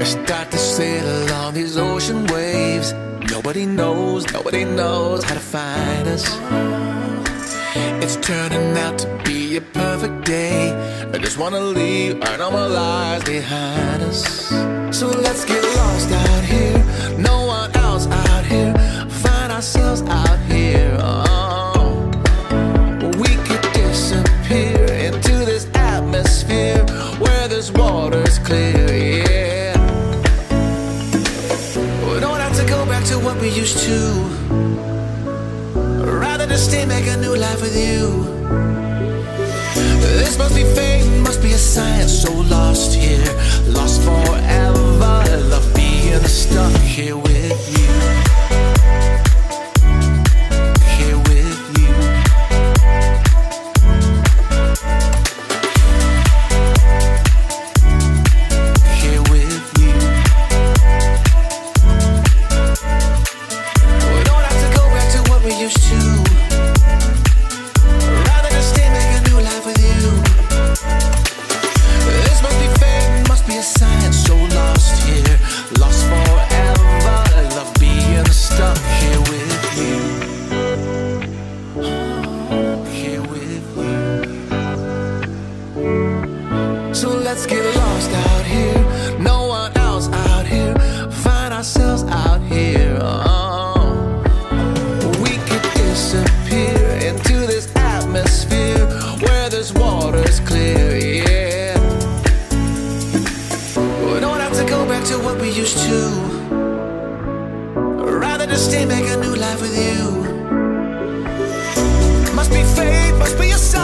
I start to sail on these ocean waves. Nobody knows, nobody knows how to find us. It's turning out to be a perfect day. I just wanna leave our normal lives behind us. So let's get lost out here. No one else out here. Find ourselves out here. Oh. We could disappear into this atmosphere where this water's clear. What we used to. Rather than stay, make a new life with you. This must be fate, must be a sign. So lost So let's get lost out here. No one else out here. Find ourselves out here. Oh. We could disappear into this atmosphere where this water's clear, yeah. We don't have to go back to what we used to. Rather than stay, make a new life with you. Must be fate, must be sign.